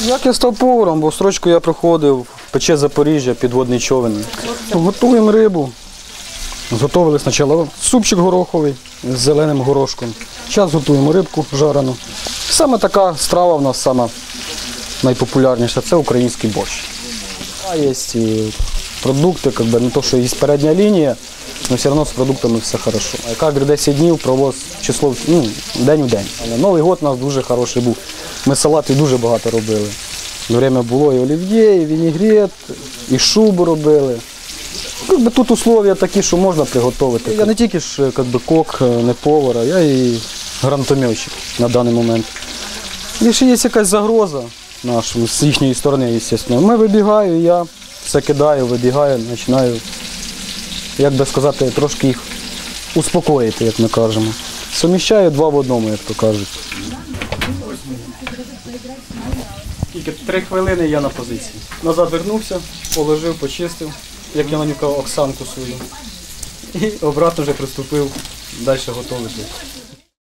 Як я став поваром, бо строчку я проходив, пече Запоріжжя, підводний човен. Готуємо рибу. Зготовили спочатку супчик гороховий з зеленим горошком. Зараз готуємо рибку жарену. Саме така страва в нас сама найпопулярніша це український борщ. Є продукти, не то, що є передня лінія, але все одно з продуктами все хорошо. Кожні 10 днів провоз число ну, день у день. Новий год у нас дуже хороший був. Ми салати дуже багато робили. Время було і олів'є, і вінігрет, і шубу робили. Как би тут условия такі, що можна приготувати. Я не тільки ж би, кок, не повар, а я і гранатометчик на даний момент. Якщо є якась загроза наша, з їхньої сторони, звісно, ми вибігаю, я все кидаю, вибігаю, починаю, як би сказати, трошки їх успокоїти, як ми кажемо. Суміщаю два в одному, як то кажуть. Тільки три хвилини я на позиції. Назад вернувся, положив, почистив, як я нанюкав Оксанку свою. І обратно вже приступив далі готувати.